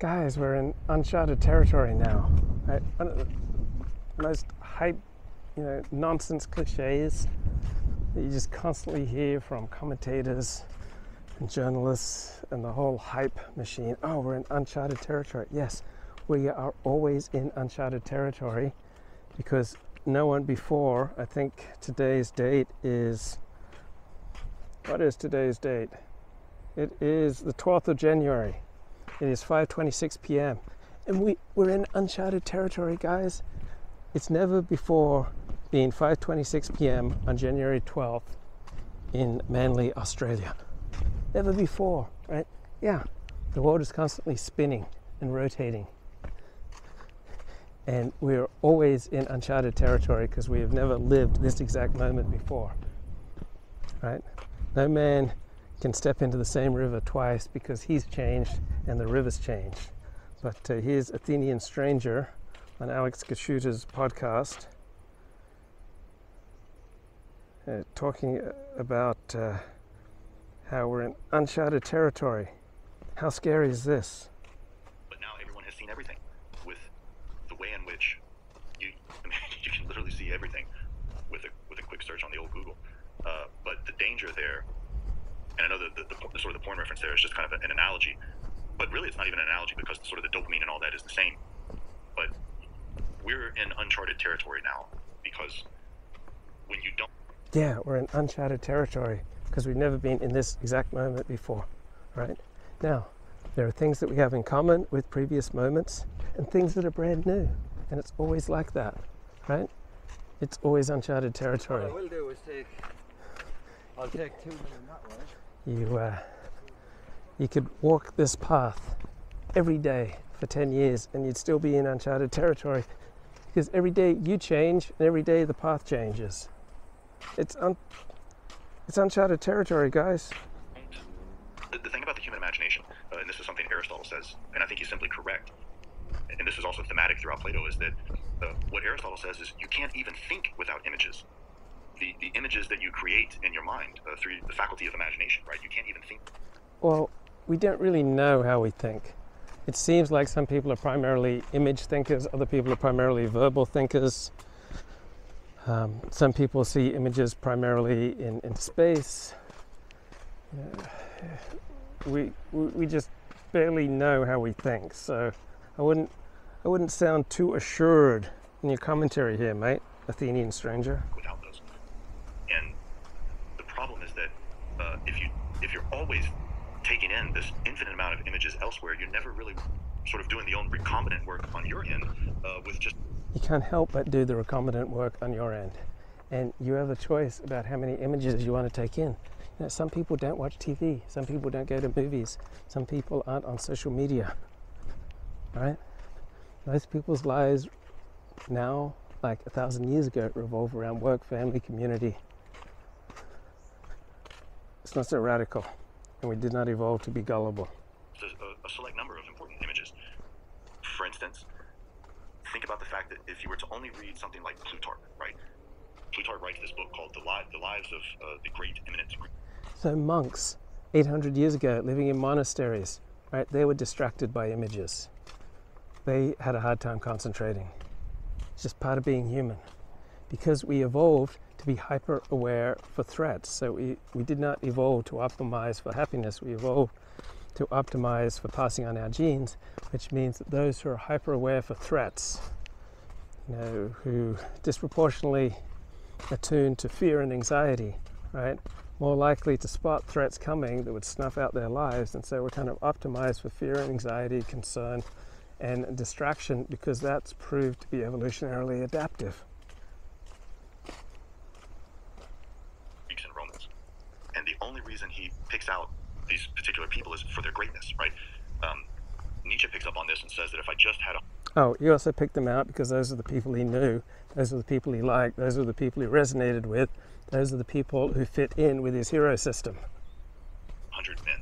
guys, we're in uncharted territory now. Right? One of the most hype, you know, nonsense cliches that you just constantly hear from commentators and journalists and the whole hype machine. Oh, we're in uncharted territory. Yes, we are always in uncharted territory because no one before, I think today's date is, what is today's date? It is the 12th of January. It is 5:26 p.m. and we we're in uncharted territory, guys. It's never before been 5:26 p.m. on January 12th in Manly, Australia. Never before, right? Yeah. The world is constantly spinning and rotating. And we're always in uncharted territory because we have never lived this exact moment before. Right? No man can step into the same river twice because he's changed and the river's changed. But uh, here's Athenian Stranger on Alex Kaschuta's podcast uh, talking about uh, how we're in uncharted territory. How scary is this? But now everyone has seen everything with the way in which you, I mean, you can literally see everything with a, with a quick search on the old Google. Uh, but the danger there and I know the, the, the, the, sort of the porn reference there is just kind of an analogy, but really it's not even an analogy because sort of the dopamine and all that is the same. But we're in uncharted territory now because when you don't. Yeah, we're in uncharted territory because we've never been in this exact moment before, right? Now, there are things that we have in common with previous moments and things that are brand new, and it's always like that, right? It's always uncharted territory. What I will do is take. I'll take two million that way. You, uh, you could walk this path every day for 10 years and you'd still be in uncharted territory because every day you change and every day the path changes. It's, un- it's uncharted territory, guys. The, the thing about the human imagination, uh, and this is something Aristotle says, and I think he's simply correct, and this is also thematic throughout Plato, is that uh, what Aristotle says is you can't even think without images the, the images that you create in your mind uh, through the faculty of imagination, right? You can't even think. Well, we don't really know how we think. It seems like some people are primarily image thinkers, other people are primarily verbal thinkers. Um, some people see images primarily in, in space. Uh, we, we, we just barely know how we think, so I wouldn't, I wouldn't sound too assured in your commentary here, mate, Athenian stranger. Without those. And the problem is that uh, if you if you're always taking in this infinite amount of images elsewhere, you're never really sort of doing the own recombinant work on your end uh, with just. You can't help but do the recombinant work on your end, and you have a choice about how many images you want to take in. You know, some people don't watch TV. Some people don't go to movies. Some people aren't on social media. Right? Most people's lives now, like a thousand years ago, revolve around work, family, community. It's not so radical, and we did not evolve to be gullible. There's a, a select number of important images. For instance, think about the fact that if you were to only read something like Plutarch, right? Plutarch writes this book called The, Li- the Lives of uh, the Great Eminent Greek. So monks, 800 years ago, living in monasteries, right? They were distracted by images. They had a hard time concentrating. It's just part of being human. Because we evolved to be hyper aware for threats. So we, we did not evolve to optimize for happiness. We evolved to optimize for passing on our genes, which means that those who are hyper aware for threats, you know, who disproportionately attuned to fear and anxiety, right? More likely to spot threats coming that would snuff out their lives. And so we're kind of optimized for fear and anxiety, concern, and distraction because that's proved to be evolutionarily adaptive. Greeks and Romans. And the only reason he picks out these particular people is for their greatness, right? Um, Nietzsche picks up on this and says that if I just had a Oh, he also picked them out because those are the people he knew, those are the people he liked, those are the people he resonated with, those are the people who fit in with his hero system. hundred men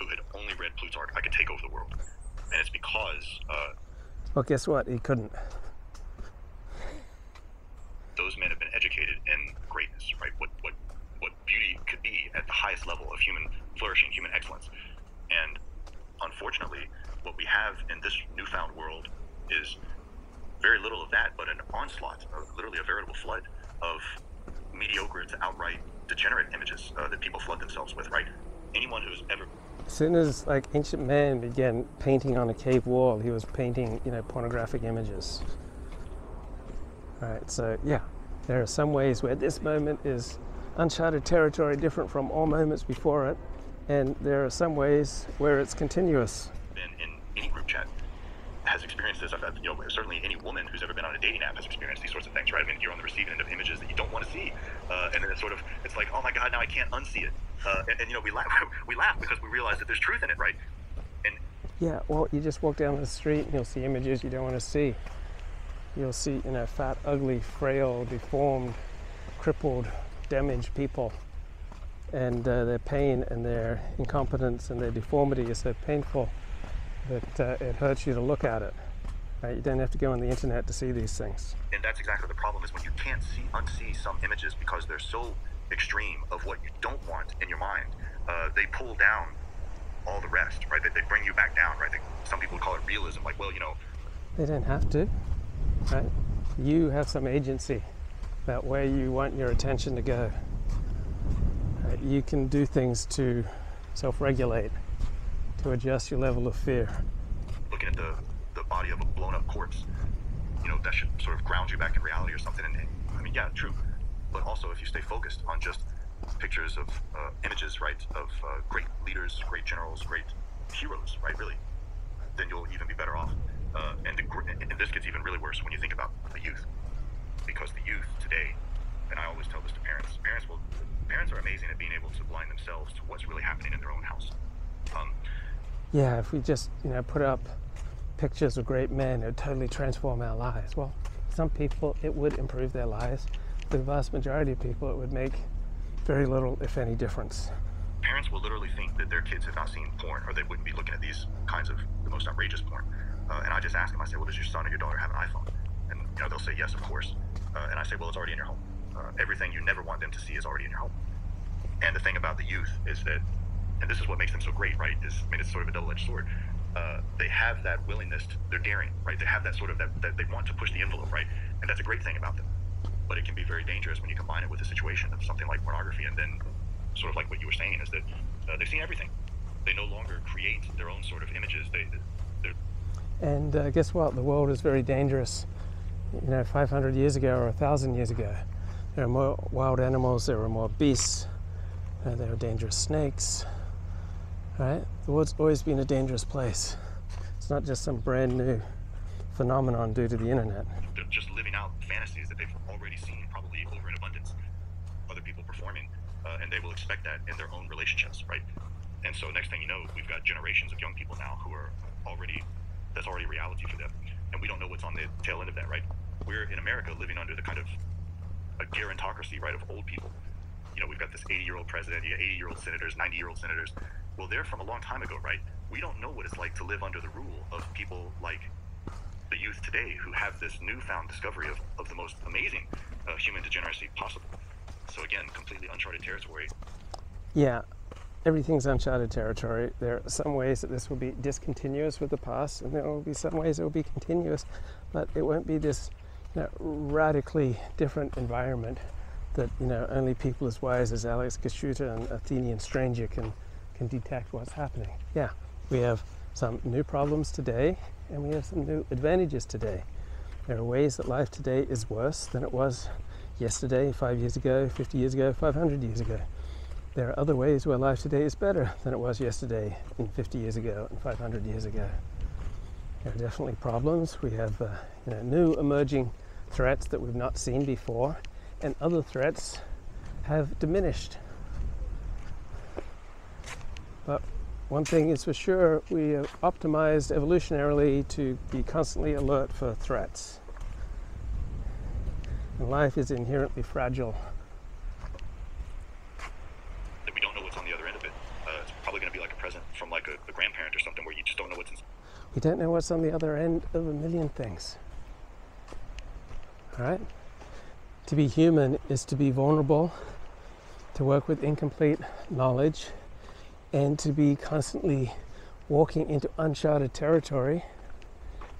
who had only read Plutarch, I could take over the world. And it's because uh, Well, guess what? He couldn't. those men have been educated in greatness, right? What what what beauty could be at the highest level of human flourishing, human excellence. And unfortunately, what we have in this newfound world is very little of that, but an onslaught, uh, literally a veritable flood of mediocre to outright degenerate images uh, that people flood themselves with, right? Anyone who's ever As soon as like ancient man began painting on a cave wall, he was painting, you know, pornographic images. All right, So yeah, there are some ways where this moment is uncharted territory, different from all moments before it, and there are some ways where it's continuous. been in any group chat has experienced this. I've you know, certainly any woman who's ever been on a dating app has experienced these sorts of things, right? I mean, you're on the receiving end of images that you don't want to see, uh, and then it's sort of, it's like, oh my God, now I can't unsee it. Uh, and, and, you know, we laugh, we laugh because we realize that there's truth in it, right? And Yeah, well, you just walk down the street and you'll see images you don't want to see. You'll see, you know, fat, ugly, frail, deformed, crippled, damaged people. And uh, their pain and their incompetence and their deformity is so painful that uh, it hurts you to look at it. Right? You don't have to go on the internet to see these things. and that's exactly the problem is when you can't see unsee some images because they're so extreme of what you don't want in your mind uh, they pull down all the rest right they, they bring you back down right they, some people call it realism like well you know They don't have to, right? You have some agency about where you want your attention to go. Right? You can do things to self regulate, to adjust your level of fear. looking at the, the body of a blown up corpse you know that should sort of ground you back in reality or something and, i mean yeah true but also if you stay focused on just pictures of uh, images right of uh, great leaders great generals great heroes right really then you'll even be better off uh, and, the, and this gets even really worse when you think about the youth because the youth today and i always tell this to parents parents amazing at being able to blind themselves to what's really happening in their own house um, Yeah, if we just, you know, put up pictures of great men, it would totally transform our lives. Well, some people it would improve their lives. The vast majority of people it would make very little, if any, difference. parents will literally think that their kids have not seen porn or they wouldn't be looking at these kinds of the most outrageous porn. Uh, and I just ask them, I say, well, does your son or your daughter have an iPhone? And, you know, they'll say, yes, of course. Uh, and I say, well, it's already in your home. Uh, everything you never want them to see is already in your home. And the thing about the youth is that, and this is what makes them so great, right? Is, I mean, it's sort of a double-edged sword. Uh, they have that willingness, to, they're daring, right? They have that sort of, that, that they want to push the envelope, right? And that's a great thing about them. But it can be very dangerous when you combine it with a situation of something like pornography and then sort of like what you were saying is that uh, they've seen everything. They no longer create their own sort of images. They, And uh, guess what? The world is very dangerous. You know, 500 years ago or 1,000 years ago, there are more wild animals, there were more beasts, uh, there were dangerous snakes. Right? The world's always been a dangerous place. It's not just some brand new phenomenon due to the internet. they're just living out fantasies that they've already seen, probably over in abundance, other people performing, uh, and they will expect that in their own relationships, right? And so next thing you know, we've got generations of young people now who are already, that's already reality for them, and we don't know what's on the tail end of that, right? We're in America living under the kind of a gerontocracy, right, of old people. You know, we've got this 80-year-old president, you got 80-year-old senators, 90-year-old senators. Well, they're from a long time ago, right? We don't know what it's like to live under the rule of people like the youth today who have this newfound discovery of, of the most amazing uh, human degeneracy possible. So again, completely uncharted territory. Yeah, everything's uncharted territory. There are some ways that this will be discontinuous with the past, and there will be some ways it will be continuous, but it won't be this you know, radically different environment that you know only people as wise as Alex Kaschuta and Athenian Stranger can can detect what's happening. Yeah, we have some new problems today, and we have some new advantages today. There are ways that life today is worse than it was yesterday, five years ago, 50 years ago, 500 years ago. There are other ways where life today is better than it was yesterday, and 50 years ago, and 500 years ago. There are definitely problems. We have uh, you know, new emerging threats that we've not seen before, and other threats have diminished. But one thing is for sure, we have optimized evolutionarily to be constantly alert for threats. And life is inherently fragile. That we don't know what's on the other end of it. Uh, it's probably going to be like a present from like a, a grandparent or something where you just don't know what's in. We don't know what's on the other end of a million things. All right? To be human is to be vulnerable, to work with incomplete knowledge, and to be constantly walking into uncharted territory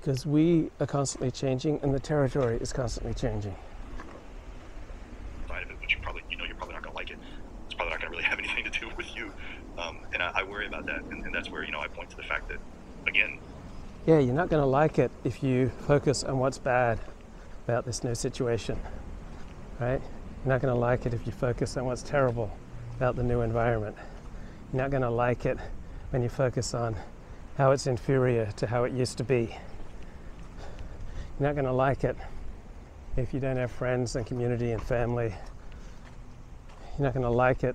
because we are constantly changing and the territory is constantly changing. Side of it, which you probably you know you're probably not gonna like it. It's probably not gonna really have anything to do with you, um, and I, I worry about that. And, and that's where you know I point to the fact that again, Yeah, you're not going to like it if you focus on what's bad about this new situation, right? You're not going to like it if you focus on what's terrible about the new environment. You're not going to like it when you focus on how it's inferior to how it used to be. You're not going to like it if you don't have friends and community and family. You're not going to like it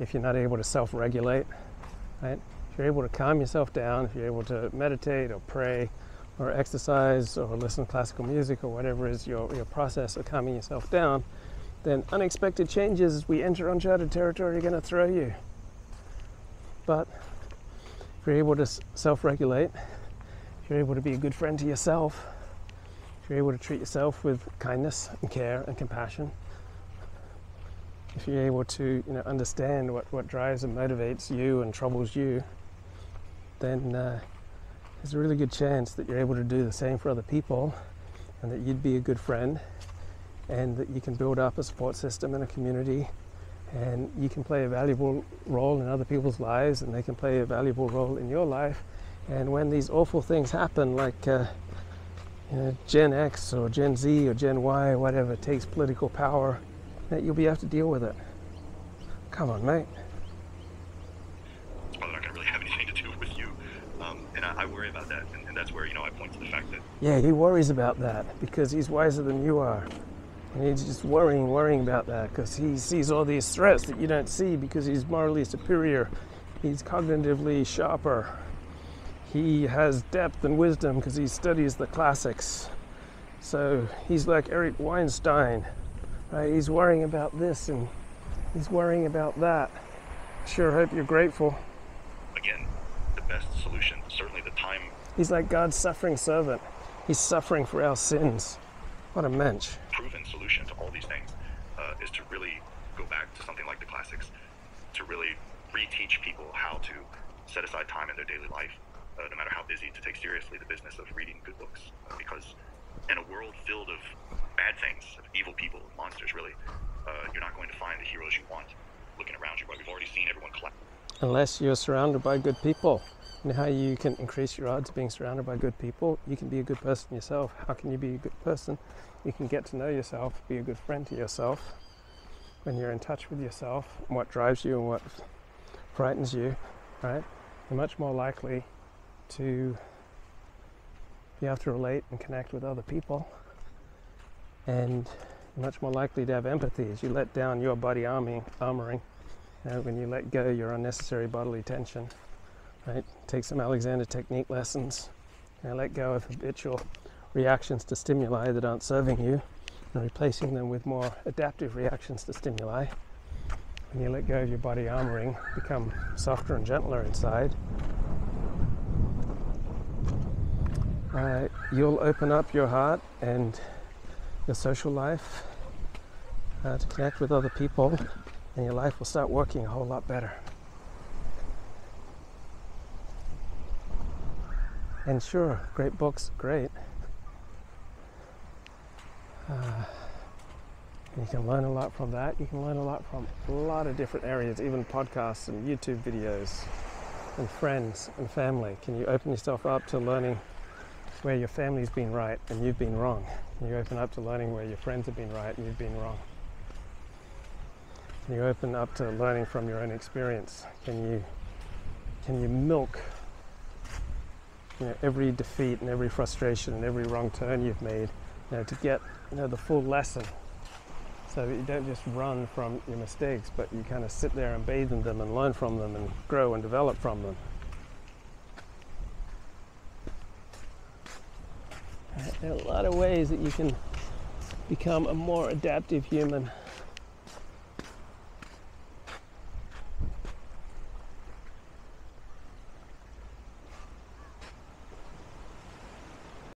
if you're not able to self regulate, right? If you're able to calm yourself down, if you're able to meditate or pray or exercise or listen to classical music or whatever is your, your process of calming yourself down, then unexpected changes as we enter uncharted territory are going to throw you. But if you're able to self regulate, if you're able to be a good friend to yourself, if you're able to treat yourself with kindness and care and compassion, if you're able to you know, understand what, what drives and motivates you and troubles you, then uh, there's a really good chance that you're able to do the same for other people and that you'd be a good friend and that you can build up a support system and a community and you can play a valuable role in other people's lives and they can play a valuable role in your life. And when these awful things happen like uh, you know, gen x or gen z or gen y or whatever takes political power that you'll be able to deal with it. Come on mate it's probably not gonna really have anything to do with you, um, and I, I worry about that. And, and that's where you know I point to the fact that Yeah, he worries about that because he's wiser than you are. And he's just worrying, worrying about that because he sees all these threats that you don't see because he's morally superior. He's cognitively sharper. He has depth and wisdom because he studies the classics. So he's like Eric Weinstein. Right? He's worrying about this and he's worrying about that. Sure hope you're grateful. again, the best solution, certainly the time He's like God's suffering servant. He's suffering for our sins. What a mensch. proven solution to all these things uh, is to really go back to something like the classics, to really reteach people how to set aside time in their daily life, uh, no matter how busy, to take seriously the business of reading good books. Uh, because in a world filled of bad things, of evil people, monsters, really, uh, you're not going to find the heroes you want looking around you. But we've already seen everyone collapse. Unless you're surrounded by good people. Know how you can increase your odds of being surrounded by good people? You can be a good person yourself. How can you be a good person? You can get to know yourself, be a good friend to yourself. When you're in touch with yourself and what drives you and what frightens you, right? You're much more likely to be able to relate and connect with other people. And you're much more likely to have empathy as you let down your body arming, armoring know, when you let go your unnecessary bodily tension, right? Take some Alexander technique lessons. Know, let go of habitual reactions to stimuli that aren't serving you and replacing them with more adaptive reactions to stimuli. When you let go of your body armoring, become softer and gentler inside. Uh, you'll open up your heart and your social life uh, to connect with other people and your life will start working a whole lot better. And sure, great books, great. Uh, you can learn a lot from that. You can learn a lot from a lot of different areas, even podcasts and YouTube videos, and friends and family. Can you open yourself up to learning where your family's been right and you've been wrong? Can you open up to learning where your friends have been right and you've been wrong? Can you open up to learning from your own experience? Can you can you milk you know, every defeat and every frustration and every wrong turn you've made, you know, to get you know the full lesson, so that you don't just run from your mistakes, but you kind of sit there and bathe in them and learn from them and grow and develop from them. There are a lot of ways that you can become a more adaptive human